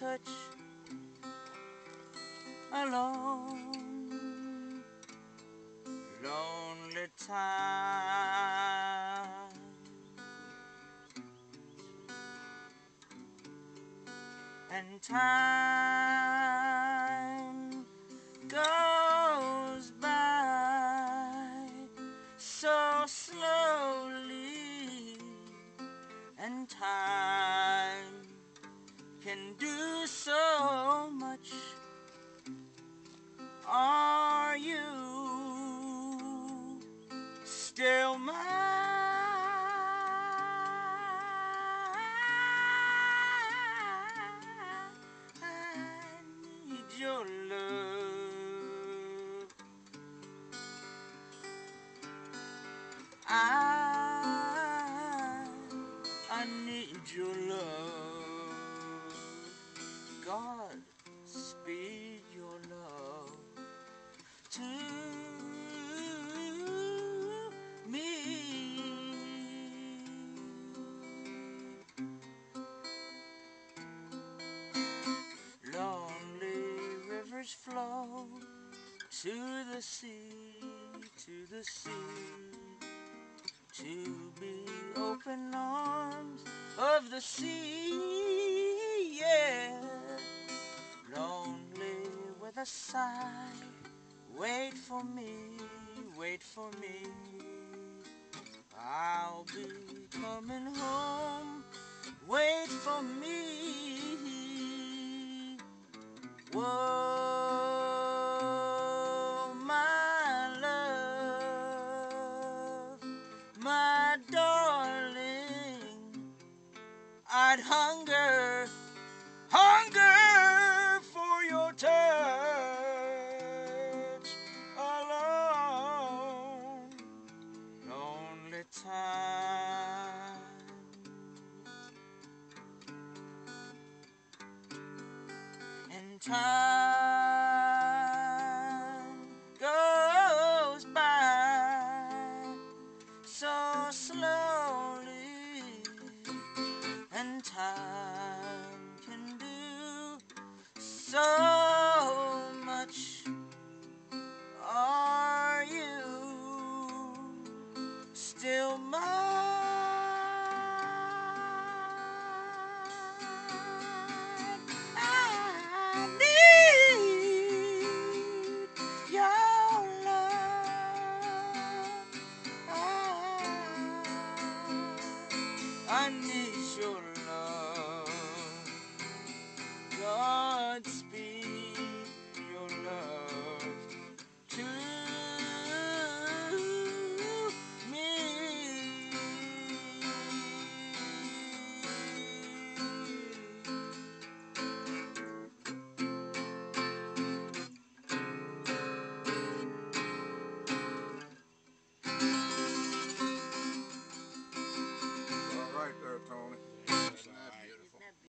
touch alone. Lonely time. And time goes by so slowly, and time can do so much. Are you still mine? I need your love. I I need your love. Speed your love to me. Lonely rivers flow to the sea, to the sea, to be open arms of the sea, a wait for me, wait for me. I'll be coming home, wait for me. Whoa, my love, my darling, I'd hunger, hunger time love.